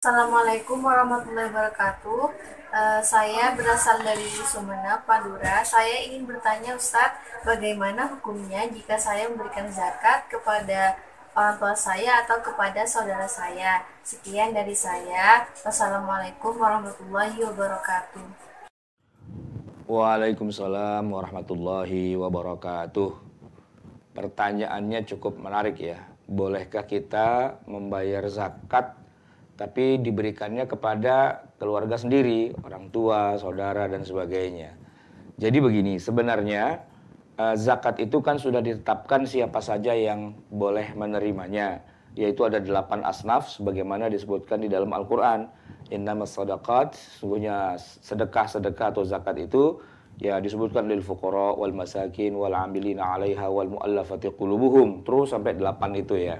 Assalamualaikum warahmatullahi wabarakatuh. Uh, saya berasal dari Sumeneb, Madura. Saya ingin bertanya Ustadz, bagaimana hukumnya jika saya memberikan zakat kepada orang tua saya atau kepada saudara saya? Sekian dari saya. Wassalamualaikum warahmatullahi wabarakatuh. Waalaikumsalam warahmatullahi wabarakatuh. Pertanyaannya cukup menarik ya. Bolehkah kita membayar zakat tapi diberikannya kepada keluarga sendiri, orang tua, saudara dan sebagainya. Jadi begini, sebenarnya eh, zakat itu kan sudah ditetapkan siapa saja yang boleh menerimanya, yaitu ada delapan asnaf sebagaimana disebutkan di dalam Al-Qur'an. Innamas sadaqat, sungguhnya sedekah-sedekah atau zakat itu ya disebutkan lil fuqara wal masakin wal amilina 'alaiha wal muallafati qulubuhum terus sampai delapan itu ya.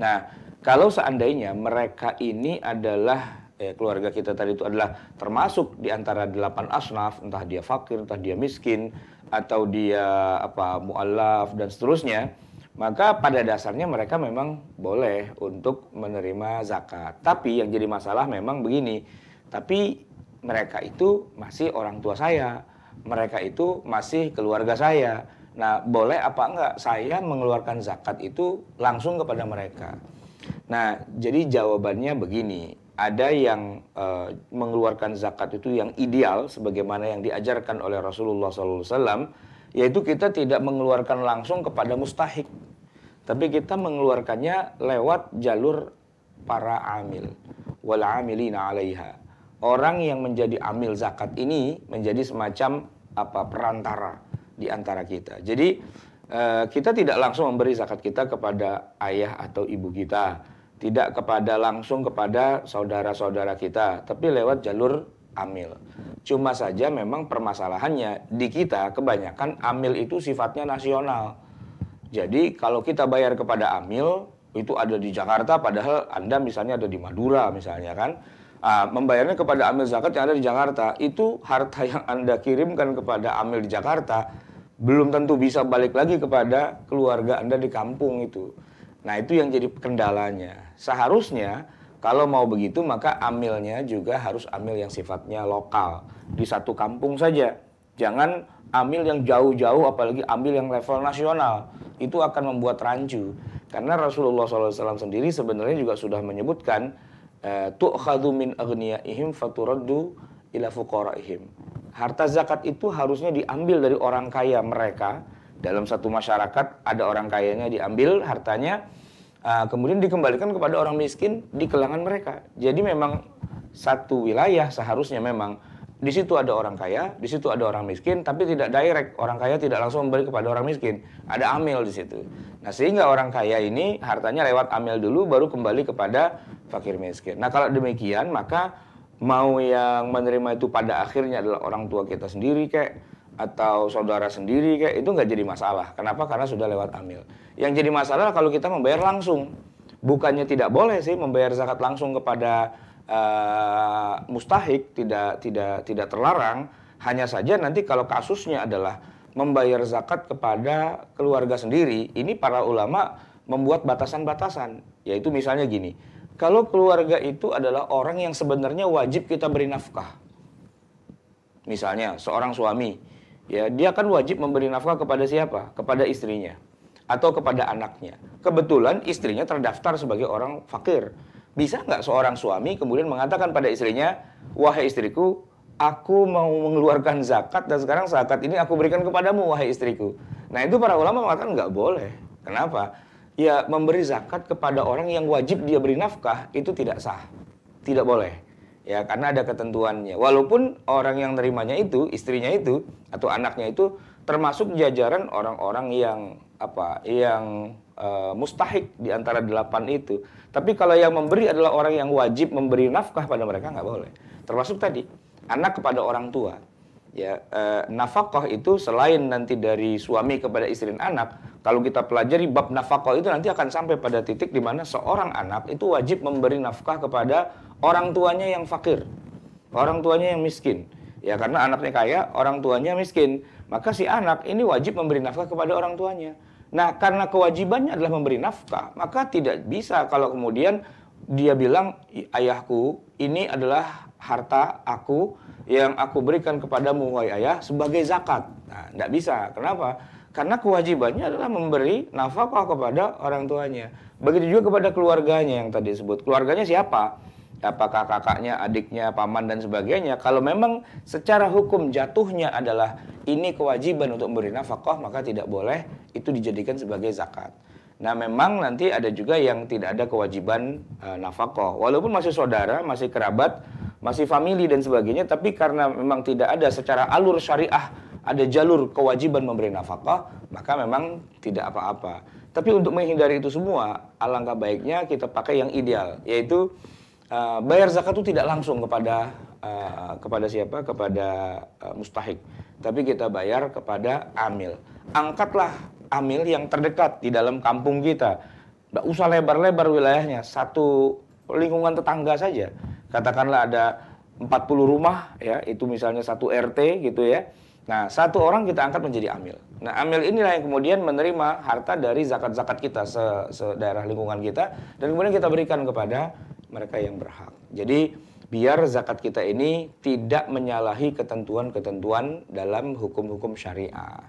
Nah, kalau seandainya mereka ini adalah ya, keluarga kita tadi itu adalah termasuk di antara delapan asnaf, entah dia fakir, entah dia miskin, atau dia apa mualaf dan seterusnya, maka pada dasarnya mereka memang boleh untuk menerima zakat. Tapi yang jadi masalah memang begini, tapi mereka itu masih orang tua saya, mereka itu masih keluarga saya. Nah, boleh apa enggak saya mengeluarkan zakat itu langsung kepada mereka? Nah, jadi jawabannya begini. Ada yang uh, mengeluarkan zakat itu yang ideal sebagaimana yang diajarkan oleh Rasulullah SAW, yaitu kita tidak mengeluarkan langsung kepada mustahik, tapi kita mengeluarkannya lewat jalur para amil, wal amilina 'alaiha. Orang yang menjadi amil zakat ini menjadi semacam apa perantara di antara kita. Jadi uh, kita tidak langsung memberi zakat kita kepada ayah atau ibu kita tidak kepada langsung kepada saudara-saudara kita, tapi lewat jalur amil. Cuma saja memang permasalahannya di kita kebanyakan amil itu sifatnya nasional. Jadi kalau kita bayar kepada amil itu ada di Jakarta padahal Anda misalnya ada di Madura misalnya kan. Ah, membayarnya kepada amil zakat yang ada di Jakarta itu harta yang Anda kirimkan kepada amil di Jakarta belum tentu bisa balik lagi kepada keluarga Anda di kampung itu. Nah itu yang jadi kendalanya. Seharusnya kalau mau begitu maka amilnya juga harus amil yang sifatnya lokal. Di satu kampung saja. Jangan amil yang jauh-jauh apalagi ambil yang level nasional. Itu akan membuat rancu. Karena Rasulullah SAW sendiri sebenarnya juga sudah menyebutkan eh, tu'khadhu min aghniyaihim faturaddu ila fuqaraihim. Harta zakat itu harusnya diambil dari orang kaya mereka dalam satu masyarakat ada orang kayanya diambil hartanya uh, kemudian dikembalikan kepada orang miskin di kelangan mereka. Jadi memang satu wilayah seharusnya memang di situ ada orang kaya, di situ ada orang miskin, tapi tidak direct. Orang kaya tidak langsung memberi kepada orang miskin. Ada amil di situ. Nah, sehingga orang kaya ini hartanya lewat amil dulu baru kembali kepada fakir miskin. Nah, kalau demikian maka mau yang menerima itu pada akhirnya adalah orang tua kita sendiri kayak atau saudara sendiri kayak itu nggak jadi masalah. Kenapa? Karena sudah lewat amil. Yang jadi masalah kalau kita membayar langsung. Bukannya tidak boleh sih membayar zakat langsung kepada uh, mustahik, tidak tidak tidak terlarang. Hanya saja nanti kalau kasusnya adalah membayar zakat kepada keluarga sendiri, ini para ulama membuat batasan-batasan. Yaitu misalnya gini, kalau keluarga itu adalah orang yang sebenarnya wajib kita beri nafkah. Misalnya seorang suami ya dia kan wajib memberi nafkah kepada siapa? Kepada istrinya atau kepada anaknya. Kebetulan istrinya terdaftar sebagai orang fakir. Bisa nggak seorang suami kemudian mengatakan pada istrinya, wahai istriku, aku mau mengeluarkan zakat dan sekarang zakat ini aku berikan kepadamu, wahai istriku. Nah itu para ulama mengatakan nggak boleh. Kenapa? Ya memberi zakat kepada orang yang wajib dia beri nafkah itu tidak sah, tidak boleh ya karena ada ketentuannya. Walaupun orang yang nerimanya itu istrinya itu atau anaknya itu termasuk jajaran orang-orang yang apa yang uh, mustahik di antara delapan itu. Tapi kalau yang memberi adalah orang yang wajib memberi nafkah pada mereka nggak boleh. Termasuk tadi anak kepada orang tua. Ya, uh, nafkah itu selain nanti dari suami kepada istri dan anak, kalau kita pelajari bab nafkah itu nanti akan sampai pada titik di mana seorang anak itu wajib memberi nafkah kepada orang tuanya yang fakir, orang tuanya yang miskin. Ya karena anaknya kaya, orang tuanya miskin. Maka si anak ini wajib memberi nafkah kepada orang tuanya. Nah karena kewajibannya adalah memberi nafkah, maka tidak bisa kalau kemudian dia bilang ayahku ini adalah harta aku yang aku berikan kepadamu wahai ayah sebagai zakat. Nah, tidak bisa. Kenapa? Karena kewajibannya adalah memberi nafkah kepada orang tuanya. Begitu juga kepada keluarganya yang tadi disebut. Keluarganya siapa? Apakah kakaknya, adiknya, paman dan sebagainya? Kalau memang secara hukum jatuhnya adalah ini kewajiban untuk memberi nafkah, maka tidak boleh itu dijadikan sebagai zakat. Nah, memang nanti ada juga yang tidak ada kewajiban uh, nafkah. Walaupun masih saudara, masih kerabat, masih famili dan sebagainya, tapi karena memang tidak ada secara alur syariah ada jalur kewajiban memberi nafkah, maka memang tidak apa-apa. Tapi untuk menghindari itu semua, alangkah baiknya kita pakai yang ideal, yaitu uh, bayar zakat itu tidak langsung kepada uh, kepada siapa? Kepada uh, mustahik, tapi kita bayar kepada amil. Angkatlah amil yang terdekat di dalam kampung kita. Tidak usah lebar-lebar wilayahnya, satu lingkungan tetangga saja. Katakanlah ada 40 rumah ya, itu misalnya satu RT gitu ya Nah, satu orang kita angkat menjadi amil. Nah, amil inilah yang kemudian menerima harta dari zakat-zakat kita se, se daerah lingkungan kita dan kemudian kita berikan kepada mereka yang berhak. Jadi, biar zakat kita ini tidak menyalahi ketentuan-ketentuan dalam hukum-hukum syariah.